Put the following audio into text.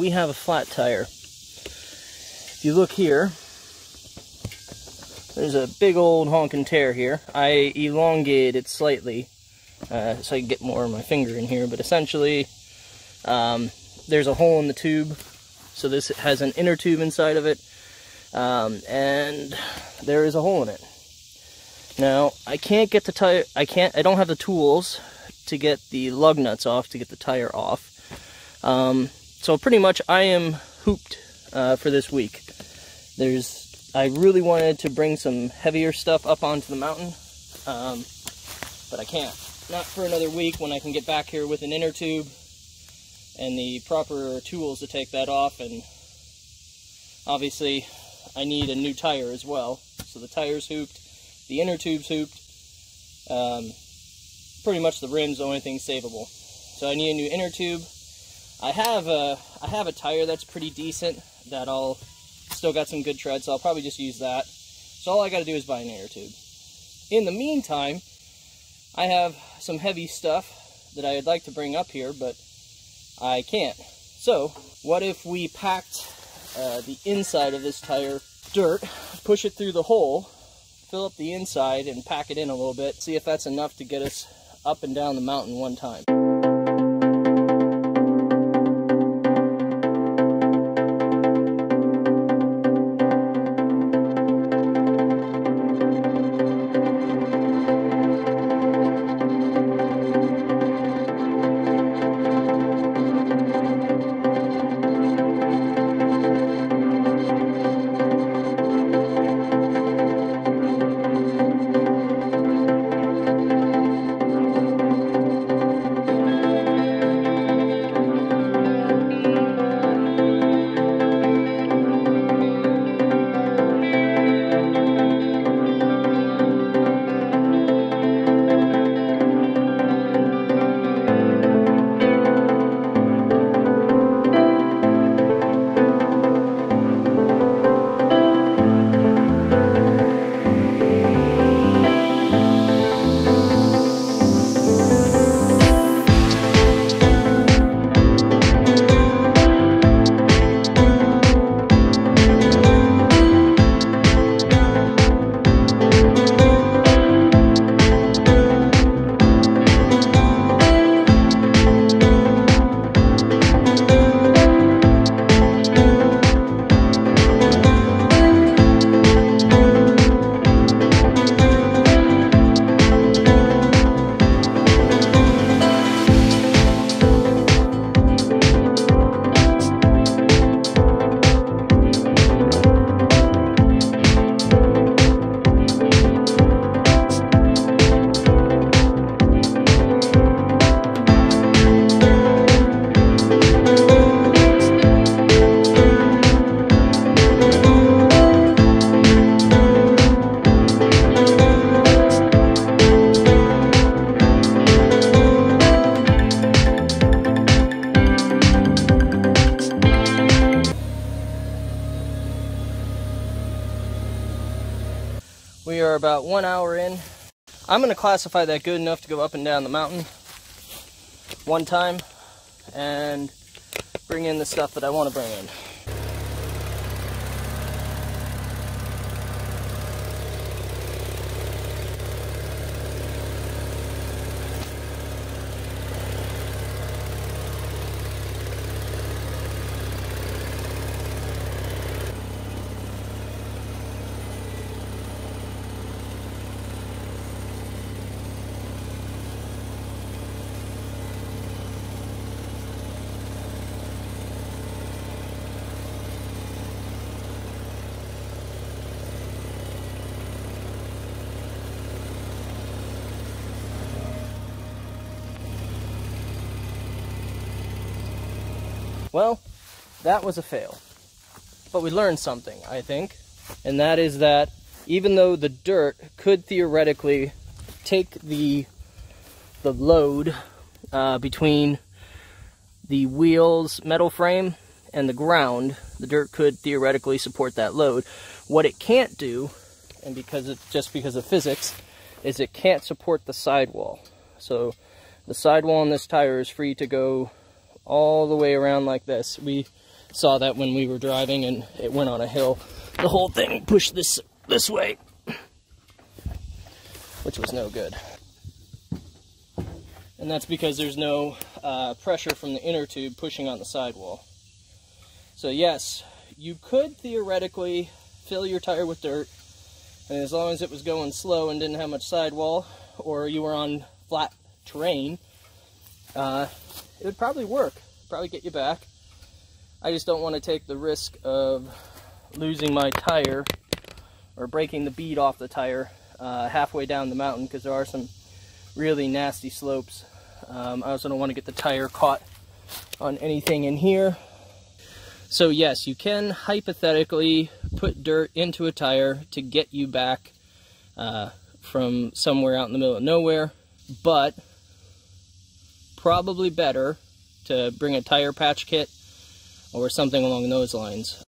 we have a flat tire. If you look here, there's a big old honking tear here. I elongated it slightly uh, so I can get more of my finger in here, but essentially um, there's a hole in the tube. So this has an inner tube inside of it, um, and there is a hole in it. Now, I can't get the tire, I can't, I don't have the tools to get the lug nuts off, to get the tire off. Um, so pretty much I am hooped uh, for this week. There's, I really wanted to bring some heavier stuff up onto the mountain, um, but I can't. Not for another week when I can get back here with an inner tube and the proper tools to take that off and obviously I need a new tire as well. So the tire's hooped, the inner tube's hooped, um, pretty much the rim's the only thing savable. So I need a new inner tube. I have a, I have a tire that's pretty decent that I'll still got some good tread, so I'll probably just use that. So all I gotta do is buy an air tube. In the meantime, I have some heavy stuff that I'd like to bring up here, but I can't. So, what if we packed uh, the inside of this tire dirt, push it through the hole, fill up the inside, and pack it in a little bit, see if that's enough to get us up and down the mountain one time. About one hour in. I'm to classify that good enough to go up and down the mountain one time and bring in the stuff that I want to bring in. Well, that was a fail. But we learned something, I think, and that is that even though the dirt could theoretically take the the load uh, between the wheels metal frame and the ground, the dirt could theoretically support that load. What it can't do, and because it's just because of physics, is it can't support the sidewall. So the sidewall on this tire is free to go all the way around like this. We saw that when we were driving and it went on a hill. The whole thing pushed this this way, which was no good. And that's because there's no uh, pressure from the inner tube pushing on the sidewall. So yes, you could theoretically fill your tire with dirt, and as long as it was going slow and didn't have much sidewall, or you were on flat terrain, uh, it would probably work. Probably get you back. I just don't want to take the risk of losing my tire or breaking the bead off the tire uh, halfway down the mountain because there are some really nasty slopes. Um, I also don't want to get the tire caught on anything in here. So yes, you can hypothetically put dirt into a tire to get you back uh, from somewhere out in the middle of nowhere, but probably better to bring a tire patch kit or something along those lines.